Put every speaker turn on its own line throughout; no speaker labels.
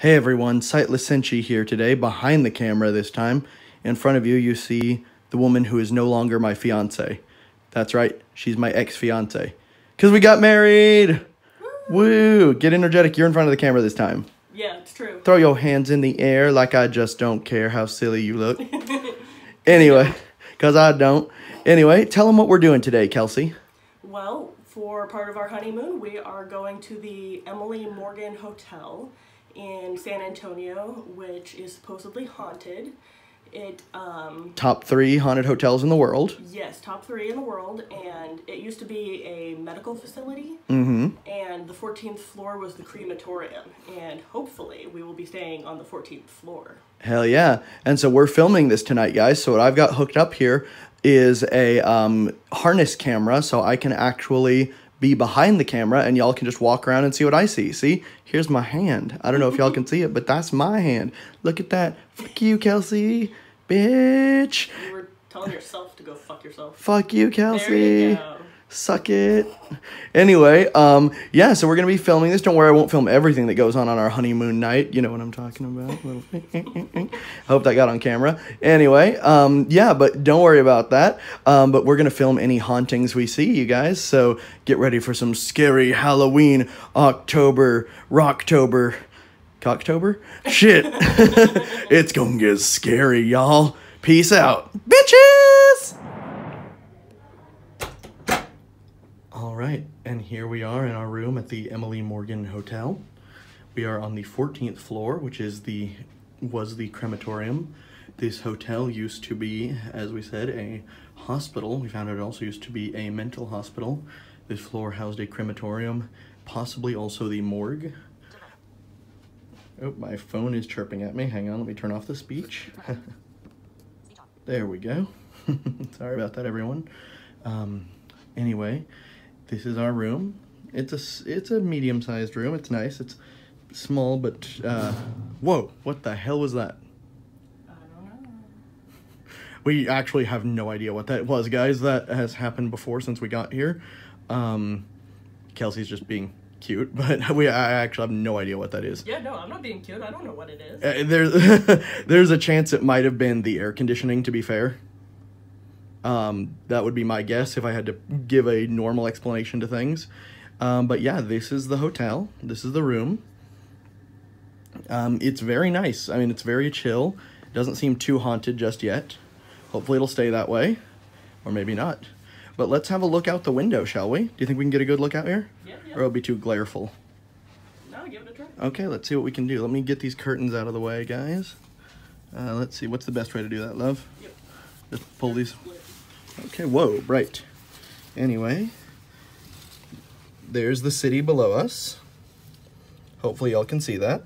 Hey everyone, Sightless Senshi here today, behind the camera this time. In front of you, you see the woman who is no longer my fiance. That's right, she's my ex-fiance. Because we got married! Woo! Get energetic, you're in front of the camera this time.
Yeah, it's true.
Throw your hands in the air like I just don't care how silly you look. anyway, because I don't. Anyway, tell them what we're doing today, Kelsey.
Well, for part of our honeymoon, we are going to the Emily Morgan Hotel in San Antonio, which is supposedly haunted. It, um,
Top three haunted hotels in the world.
yes, top three in the world, and it used to be a medical facility,
Mm-hmm.
and the 14th floor was the crematorium, and hopefully we will be staying on the 14th floor.
Hell yeah. And so we're filming this tonight, guys. So what I've got hooked up here is a um, harness camera so I can actually be behind the camera and y'all can just walk around and see what I see. See, here's my hand. I don't know if y'all can see it, but that's my hand. Look at that. Fuck you, Kelsey. Bitch.
You were telling yourself to go fuck yourself.
Fuck you,
There
Kelsey.
you go.
Suck it. Anyway, um, yeah, so we're gonna be filming this. Don't worry, I won't film everything that goes on on our honeymoon night. You know what I'm talking about. Little Hope that got on camera. Anyway, um, yeah, but don't worry about that. Um, but we're gonna film any hauntings we see, you guys. So get ready for some scary Halloween, October, Rocktober, Cocktober. Shit, it's gonna get scary, y'all. Peace out, bitches. All right, and here we are in our room at the Emily Morgan Hotel. We are on the 14th floor, which is the was the crematorium. This hotel used to be, as we said, a hospital. We found it also used to be a mental hospital. This floor housed a crematorium, possibly also the morgue. Oh, my phone is chirping at me. Hang on, let me turn off the speech. there we go. Sorry about that, everyone. Um, anyway, this is our room. It's a it's a medium sized room. It's nice. It's small, but uh, whoa! What the hell was that?
I don't know.
We actually have no idea what that was, guys. That has happened before since we got here. Um, Kelsey's just being cute, but we I actually have no idea what that is.
Yeah, no, I'm not being cute. I don't know what it is.
Uh, there's there's a chance it might have been the air conditioning. To be fair, um, that would be my guess if I had to give a normal explanation to things. Um, but yeah, this is the hotel. This is the room. Um, it's very nice. I mean, it's very chill. It doesn't seem too haunted just yet. Hopefully, it'll stay that way, or maybe not. But let's have a look out the window, shall we? Do you think we can get a good look out here,
Yeah, yeah.
or it'll be too glareful?
No, give it a try.
Okay, let's see what we can do. Let me get these curtains out of the way, guys. Uh, let's see, what's the best way to do that, love?
Yep.
Just pull these. Okay, whoa, right. Anyway, there's the city below us. Hopefully, y'all can see that.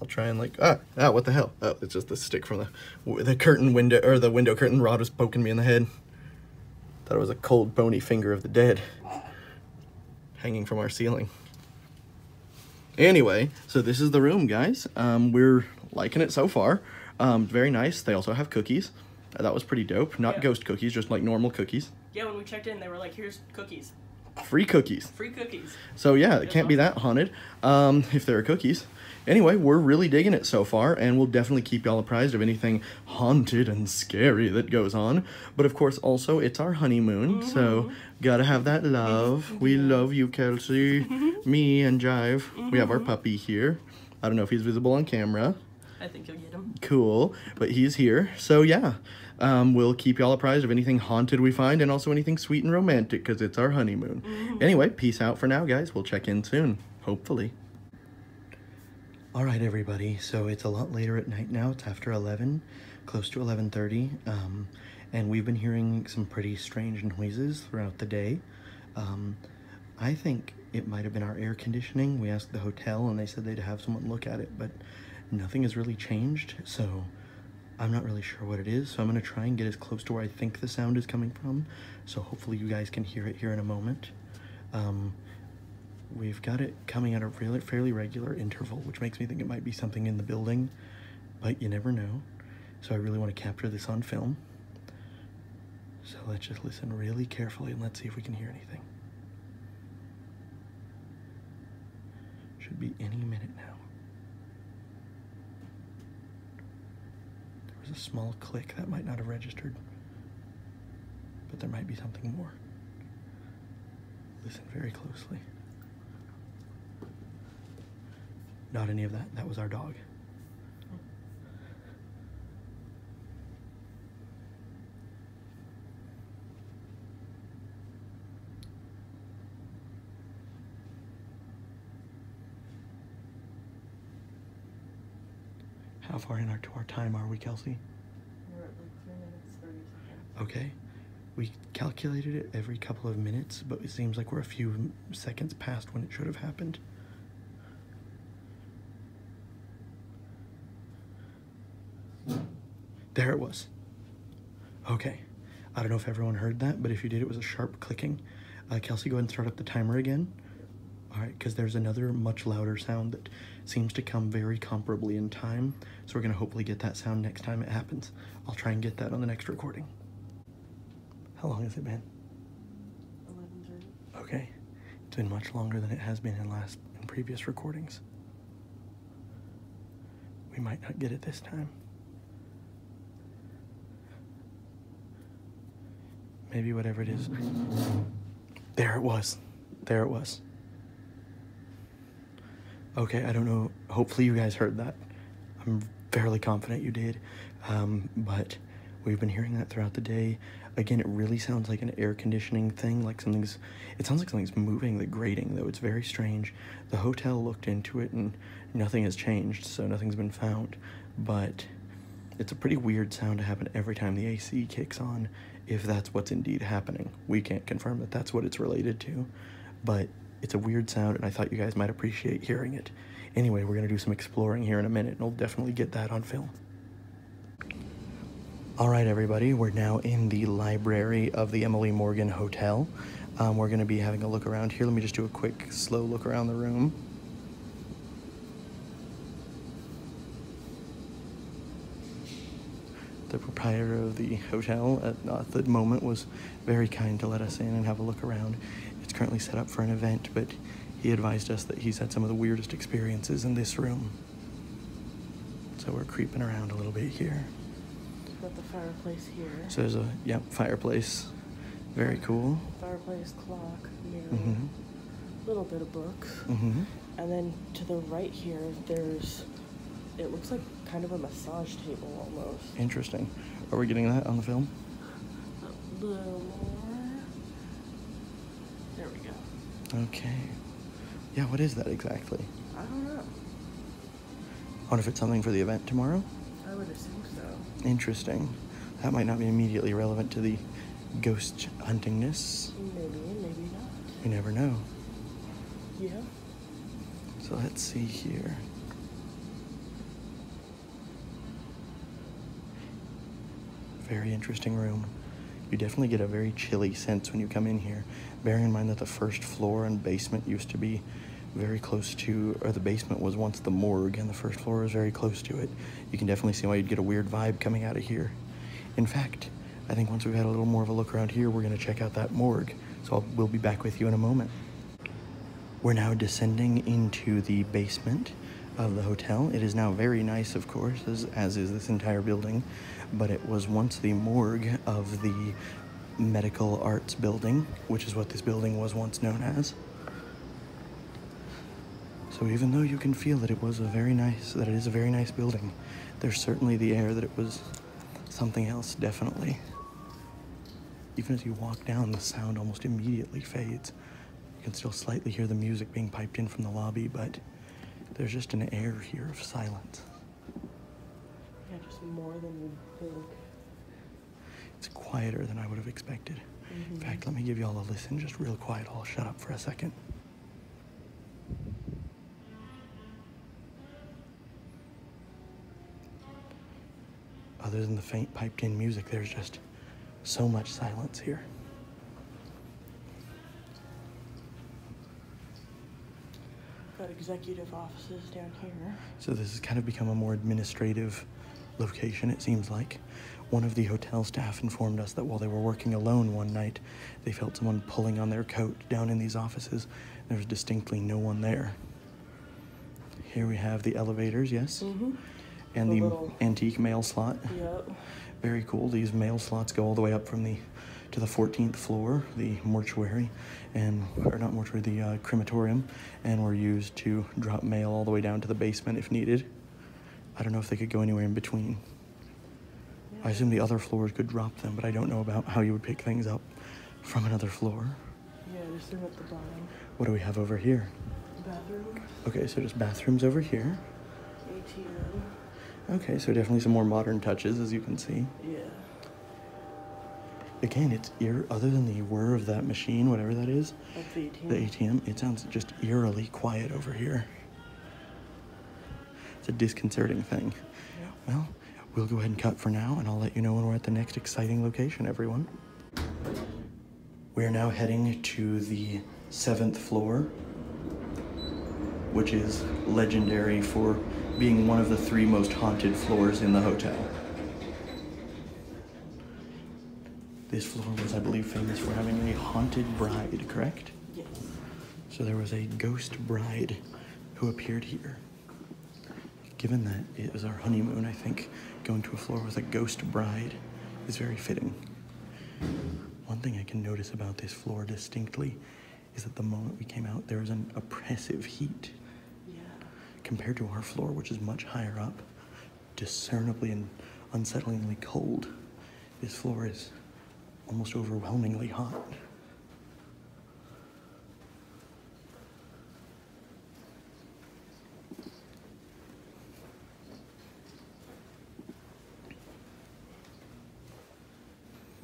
I'll try and like ah ah what the hell? Oh, it's just the stick from the the curtain window or the window curtain rod was poking me in the head. Thought it was a cold bony finger of the dead hanging from our ceiling. Anyway, so this is the room, guys. Um, we're liking it so far. Um, very nice. They also have cookies. Uh, that was pretty dope. Not
Yeah.
ghost cookies, just like normal cookies.
Yeah, when we checked in, they were like, "Here's cookies,
Free cookies.
free cookies."
So yeah, it
That's
can't be that haunted um, if there are cookies. Anyway, we're really digging it so far, and we'll definitely keep y'all apprised of anything haunted and scary that goes on. But of course, also it's our honeymoon, so gotta have that love. We love you, Kelsey, me, and Jive. We have our puppy here. I don't know if he's visible on camera.
I think you'll get him.
Cool, but he's here. So yeah, um, we'll keep y'all apprised of anything haunted we find, and also anything sweet and romantic, because it's our honeymoon. Anyway, peace out for now, guys. We'll check in soon, hopefully. All right, everybody. So it's a lot later at night now. It's after eleven, close to eleven thirty, um, and we've been hearing some pretty strange noises throughout the day. Um, I think it might have been our air conditioning. We asked the hotel, and they said they'd have someone look at it, but nothing has really changed. So I'm not really sure what it is. So I'm gonna try and get as close to where I think the sound is coming from. So hopefully you guys can hear it here in a moment. Um, We've got it coming at a really fairly regular interval, which makes me think it might be something in the building, but you never know. So I really want to capture this on film. So let's just listen really carefully and let's see if we can hear anything. Should be any minute now. There was a small click that might not have registered, but there might be something more. Listen very closely. Not any of that. That was our dog. How far in our to our time are we, Kelsey?
We're at like three minutes, 30 seconds.
Okay. We calculated it every couple of minutes, but it seems like we're a few seconds past when it should have happened. There it was. Okay. I don't know if everyone heard that, but if you did, it was a sharp clicking. Uh, Kelsey, go ahead and start up the timer again. All right, because there's another much louder sound that seems to come very comparably in time. So we're going to hopefully get that sound next time it happens. I'll try and get that on the next recording. How long has it been?
11:30.
Okay. It's been much longer than it has been in last in previous recordings. We might not get it this time. Maybe whatever it is. There it was. There it was. Okay, I don't know. Hopefully, you guys heard that. I'm fairly confident you did. Um, but we've been hearing that throughout the day. Again, it really sounds like an air conditioning thing, like something's. It sounds like something's moving the grating, though. It's very strange. The hotel looked into it and nothing has changed, so nothing's been found. But it's a pretty weird sound to happen every time the AC kicks on, if that's what's indeed happening. We can't confirm that that's what it's related to, but it's a weird sound, and I thought you guys might appreciate hearing it. Anyway, we're gonna do some exploring here in a minute, and we'll definitely get that on film. All right, everybody, we're now in the library of the Emily Morgan Hotel. Um, we're gonna be having a look around here. Let me just do a quick, slow look around the room. the proprietor of the hotel at, at the moment was very kind to let us in and have a look around. It's currently set up for an event, but he advised us that he's had some of the weirdest experiences in this room. So we're creeping around a little bit here.
Got the fireplace here.
So there's a yep fireplace, very cool.
Fireplace, clock, mirror,
Mhm.
little bit of books.
Mhm.
And then to the right here, there's, it looks like kind of a massage table almost.
Interesting. Are we getting that on the film?
A little more. There we go.
Okay. Yeah. What is that exactly?
I don't know.
I wonder if it's something for the event tomorrow.
I would assume so.
Interesting. That might not be immediately relevant to the ghost huntingness.
Maybe, maybe not.
We never know.
Yeah.
So let's see here. Very interesting room. You definitely get a very chilly sense when you come in here. Bearing in mind that the first floor and basement used to be very close to, or the basement was once the morgue, and the first floor was very close to it. You can definitely see why you'd get a weird vibe coming out of here. In fact, I think once we've had a little more of a look around here, we're going to check out that morgue. So I'll, we'll be back with you in a moment. We're now descending into the basement of the hotel. It is now very nice, of course, as, as is this entire building, but it was once the morgue of the medical arts building, which is what this building was once known as. So even though you can feel that it was a very nice, that it is a very nice building, there's certainly the air that it was something else, definitely. Even as you walk down, the sound almost immediately fades. You can still slightly hear the music being piped in from the lobby, but there's just an air here of silence.
Yeah, just more than you'd think.
It's quieter than I would have expected. In
Mhm.
fact, let me give y'all a listen, just real quiet. I'll shut up for a second. Other than the faint piped in music, there's just so much silence here.
Got executive offices down here.
So this has kind of become a more administrative location, it seems like. One of the hotel staff informed us that while they were working alone one night, they felt someone pulling on their coat down in these offices. There was distinctly no one there. Here we have the elevators, yes,
Mm-hmm.
and
The
the antique mail slot.
Yep.
Very cool. These mail slots go all the way up from the to the 14th floor, the mortuary, and or not mortuary, the uh, crematorium, and were used to drop mail all the way down to the basement if needed. I don't know if they could go anywhere in between. I assume the other floors could drop them, but I don't know about how you would pick things up from another floor.
Yeah, just at the bottom.
What do we have over here?
Bathroom,
Okay, so just bathrooms over here.
ATM.
Okay, so definitely some more modern touches, as you can see.
Yeah.
Again, it's ear other than the whir of that machine, whatever that is,
That's the ATM.
the ATM, it sounds just eerily quiet over here. It's a disconcerting thing.
Yeah.
Well, we'll go ahead and cut for now, and I'll let you know when we're at the next exciting location, everyone. We're now heading to the seventh floor, which is legendary for being one of the three most haunted floors in the hotel. This floor was, I believe, famous for having a haunted bride, correct?
Yes.
So there was a ghost bride who appeared here. Given that it was our honeymoon, I think going to a floor with a ghost bride is very fitting. One thing I can notice about this floor distinctly is that the moment we came out, there was an oppressive heat
Yeah.
compared to our floor, which is much higher up, discernibly and unsettlingly cold. This floor is almost overwhelmingly hot.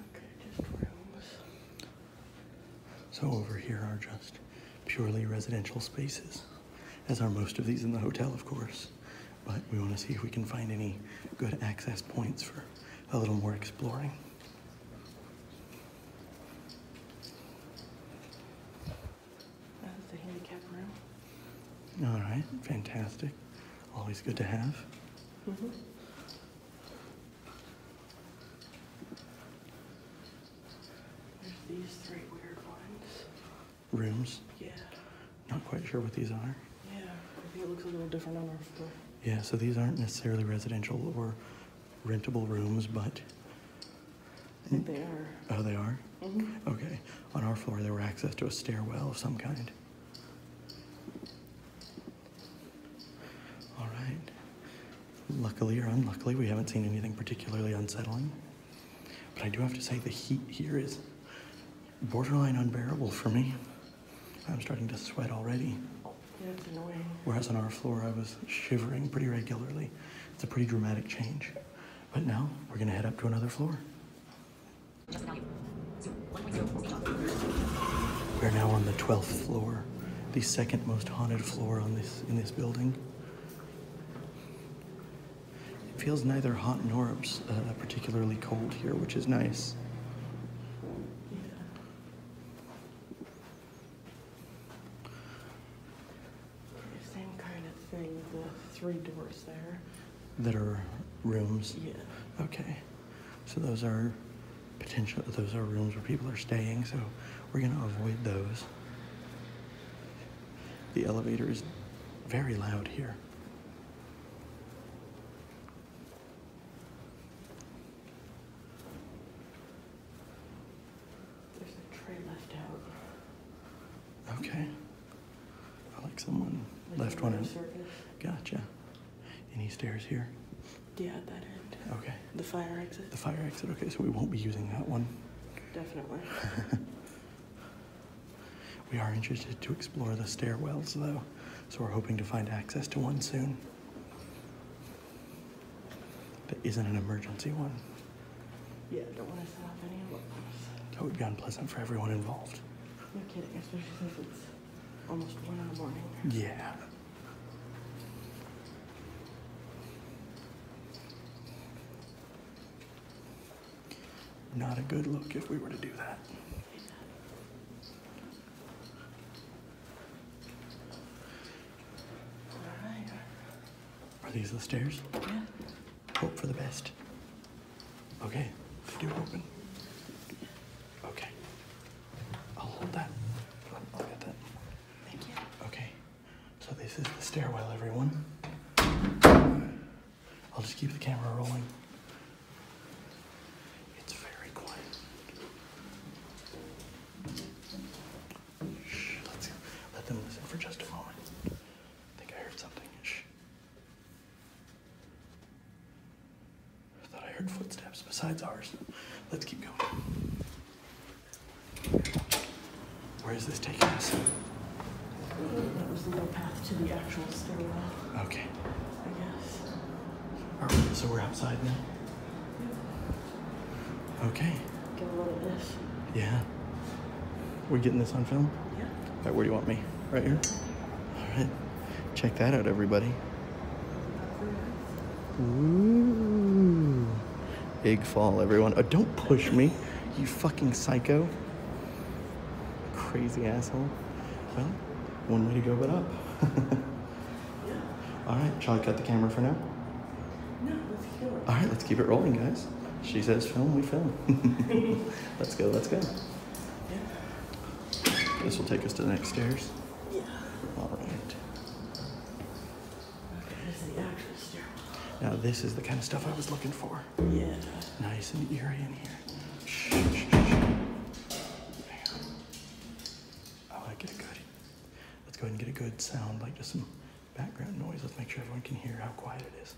Okay, just rooms.
So over here are just purely residential spaces, as are most of these in the hotel, of course. But we want to see if we can find any good access points for a little more exploring.
That's the handicap room.
All right, fantastic. Always good to have.
Mm-hmm. There's these three weird ones.
Rooms.
Yeah.
Not quite sure what these are.
Yeah. I think it looks a little different on our floor.
Yeah, so these aren't necessarily residential or rentable rooms, but
I think they are.
oh, they are.
Mm-hmm.
Okay. On our floor, there were access to a stairwell of some kind. All right. Luckily or unluckily, we haven't seen anything particularly unsettling. But I do have to say, the heat here is borderline unbearable for me. I'm starting to sweat already.
Yeah, it's annoying.
Whereas on our floor, I was shivering pretty regularly. It's a pretty dramatic change. But now, we're gonna head up to another floor. We're now on the 12th floor, the second most haunted floor on this in this building. It feels neither hot nor uh, particularly cold here, which is nice.
Yeah. Same kind of thing, the three doors there.
That are rooms.
Yeah.
Okay, so those are potential. Those are rooms where people are staying. So we're gonna avoid those. The elevator is very loud here.
There's a tray left out.
Okay. I like someone
Like
left
a
one
room
out.
Circus.
Gotcha. Any stairs here?
Yeah, at that end.
Okay.
The fire exit.
The fire exit. Okay, so we won't be using that one.
Definitely.
We are interested to explore the stairwells, though, so we're hoping to find access to one soon. That isn't an emergency one.
Yeah, don't want to set off any alarms.
That would be unpleasant for everyone involved.
No kidding, especially since it's almost one in the morning.
Yeah. Not a good look if we were to do that. Are these the stairs?
Yeah.
Hope for the best. Okay, they do open. Okay. I'll hold that. I'll get that.
Thank you.
Okay, so this is the stairwell everyone. I'll just keep the camera rolling. It's very quiet. Shh, let's let them listen for just a moment. I think I heard something. Shh. I thought I heard besides ours. Let's keep going. Where is this taking us?
That was the little path to the actual stairwell,
Okay.
I guess.
All right, so we're outside now. Okay.
Get a load of this.
Yeah. We're getting this on film?
Yeah.
All right, where do you want me? Right here? All right. Check that out, everybody. Ooh. Big fall, everyone. Oh, don't push me, you fucking psycho. Crazy asshole. Well, one way to go but up. All right, shall I cut the camera for now?
No, let's keep going.
All right, let's keep it rolling, guys. She says film, we film. let's go, let's go. This will take us to the next stairs.
Yeah.
All right.
Okay, this is the actual stairwell.
Now, this is the kind of stuff I was looking for.
Yeah.
Nice and eerie in here. Shh, shh, shh. On. I want to get a good. Let's go ahead and get a good sound, like just some background noise. Let's make sure everyone can hear how quiet it is.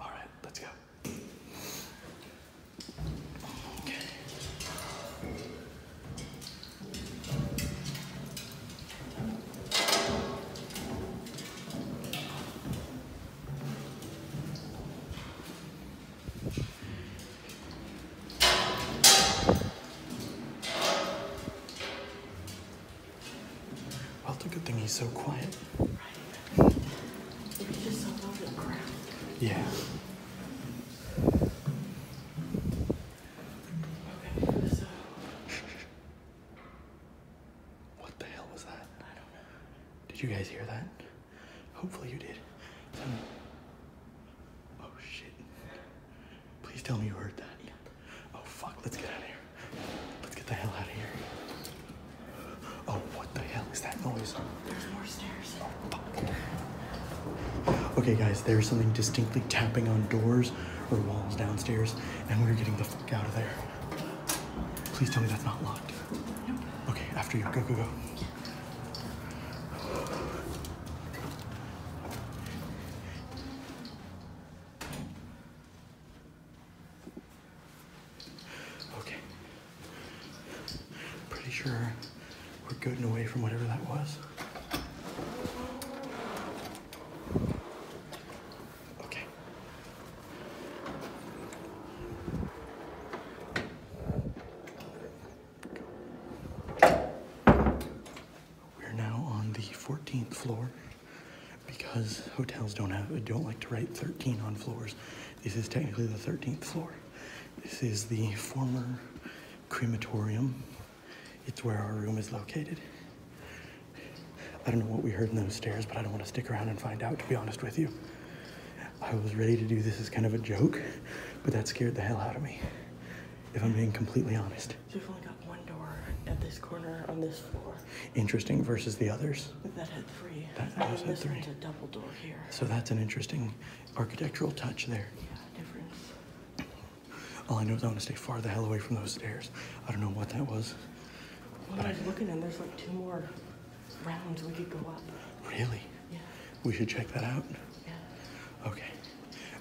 All right, let's go. Okay. Well, it's a good thing he's so quiet.
It's just low to the ground.
Yeah.
Okay, so
What the hell was that? I don't know. Did you guys hear that? Hopefully you did. Oh shit. Please tell me you heard that. Okay, guys, there's something distinctly tapping on doors or walls downstairs, and we're getting the fuck out of there. Please tell me that's not locked. Nope. Okay, after you. Go, go, go. Okay. Pretty sure we're good and away from whatever that was. Okay. We're now on the 14th floor because hotels don't like to write 13 on floors. This is technically the 13th floor. This is the former crematorium. It's where our room is located. I don't know what we heard in those stairs, but I don't want to stick around and find out, to be honest with you. I was ready to do this as kind of a joke, but that scared the hell out of me, if I'm being completely honest.
So we've only got one this corner on this floor
Interesting versus the others.
that had three.
That
and
have
this
three.
double door here.
So that's an interesting architectural touch there.
Yeah, difference.
All I know is I want to stay far the hell away from those stairs. I don't know what that was.
When I was looking and there's like two more rounds we could go up.
Really?
Yeah,
We should check that out.
yeah.
Okay.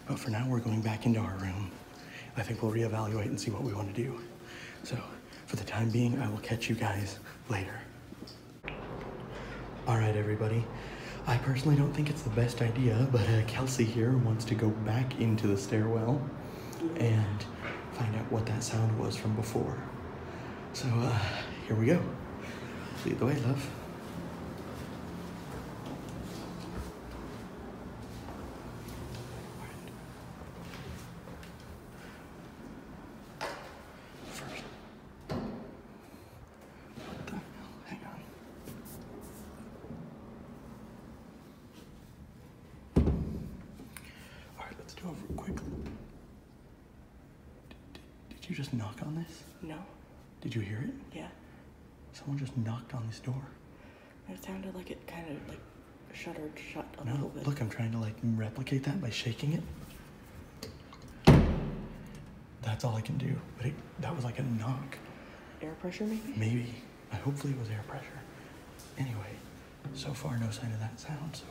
But for now, we're going back into our room. I think we'll reevaluate and see what we want to do. So, for the time being, I will catch you guys later. All right, everybody. I personally don't think it's the best idea, but uh, Kelsey here wants to go back into the stairwell and find out what that sound was from before. So, uh, here we go. Lead the way, love. First. What the hell? Hang on. All right, let's do it real quick. Did, did, did you just knock on this?
No.
Did you hear it?
Yeah.
Someone just knocked on this door.
It sounded like it kind of like shuttered shut a
No,
little bit.
look, I'm trying to like replicate that by shaking it. That's all I can do. But it, that was like a knock.
Air pressure maybe?
Maybe. I hopefully it was air pressure. Anyway, so far no sign of that sound, so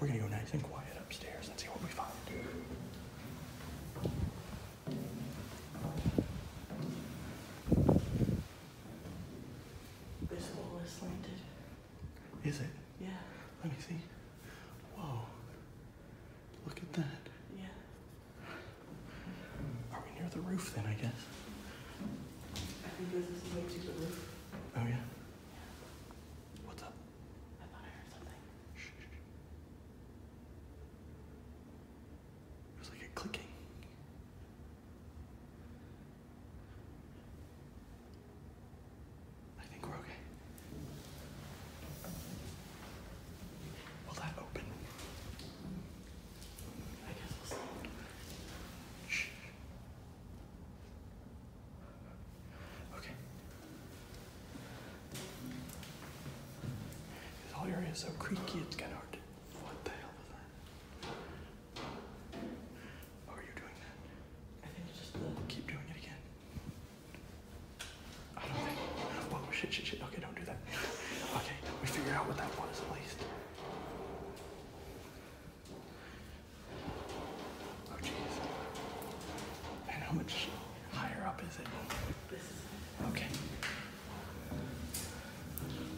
we're gonna go nice and quiet upstairs and see what we find.
This wall is slanted.
Is it?
Yeah.
Let me see. Whoa. Look at that.
Yeah.
Are we near the roof then, I guess?
I think this is the way to the roof.
Oh, yeah. What's up?
I thought I heard something.
Shh, shh, shh. It was like a clicking. I think we're okay. Will that open?
I guess we'll see.
Shh. Okay. This whole area is so creaky, it's kind of hard to. What the hell was that? Oh, are you doing that?
I think it's just the.
Keep doing it again. I don't think. Whoa, shit, shit, shit. Okay, don't do that. Okay, we figured out what that was at least. Oh, jeez. And how much higher up is it?
This is
Okay.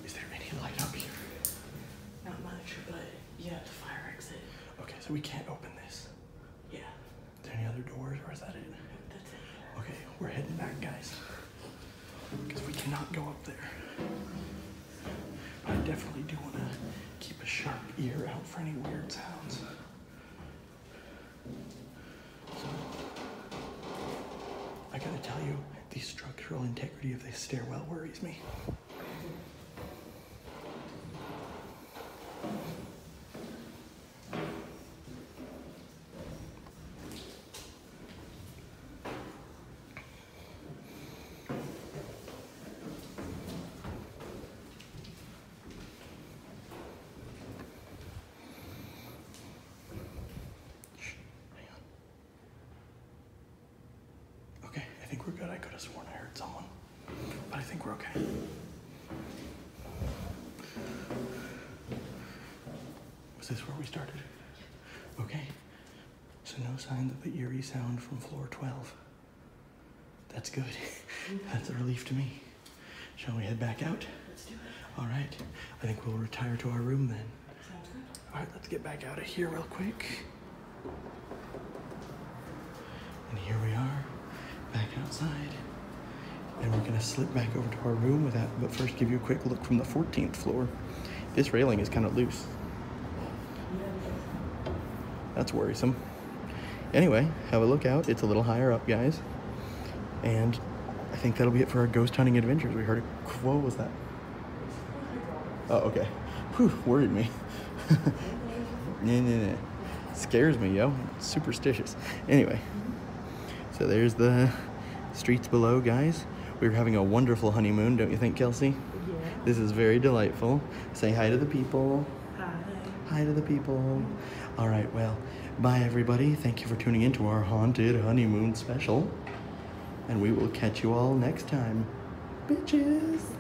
Is there any light up here?
not much, but yeah, the fire exit.
Okay, so we can't open this.
Yeah.
Is there any other doors, or is that it?
That's it.
Okay, we're heading back, guys. Because we cannot go up there. But I definitely do want to keep a sharp ear out for any weird sounds. So, I gotta tell you, the structural integrity of this stairwell worries me. Shh, hang on. Okay, I think we're good. I could have sworn I heard someone. But I think we're okay. Was this where we started? Okay. So no signs of the eerie sound from floor 12. That's good. Mm-hmm. That's a relief to me. Shall we head back out?
Let's do it.
All right. I think we'll retire to our room then.
Sounds good.
All right, let's get back out of here real quick. And here we are, outside. And we're gonna slip back over to our room with that, but first give you a quick look from the 14th floor. This railing is kind of loose. That's worrisome. Anyway, have a look out. It's a little higher up, guys. And I think that'll be it for our ghost hunting adventures. We heard a what was that? Oh, okay. Whew, worried me. nah, nah, nah. Scares me, yo. Superstitious. Anyway, so there's the streets below, guys. We were having a wonderful honeymoon, don't you think, Kelsey?
Yeah.
This is very delightful. Say hi to the people.
Hi.
Hi to the people. All right, well, bye everybody. Thank you for tuning in to our haunted honeymoon special. And we will catch you all next time. Bitches.